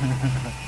Ha ha ha.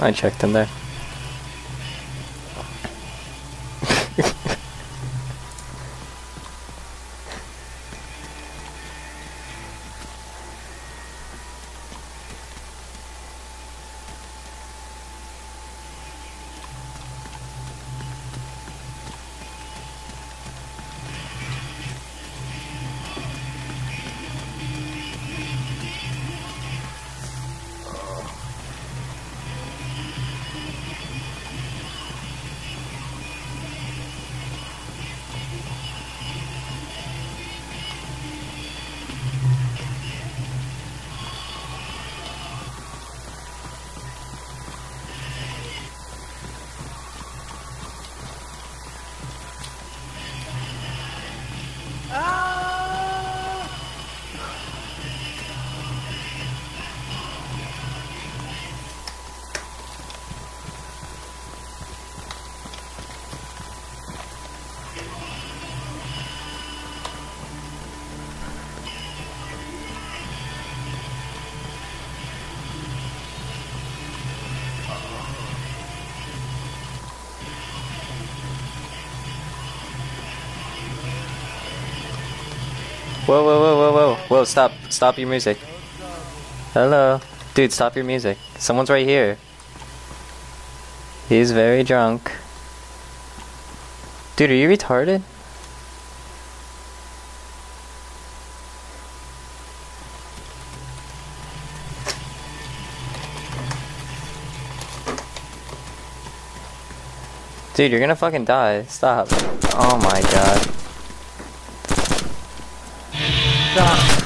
I checked in there. Whoa, whoa, whoa, whoa, whoa. Whoa, stop. Stop your music. Hello. Dude, stop your music. Someone's right here. He's very drunk. Dude, are you retarded? Dude, you're gonna fucking die. Stop. Oh my god. Yeah.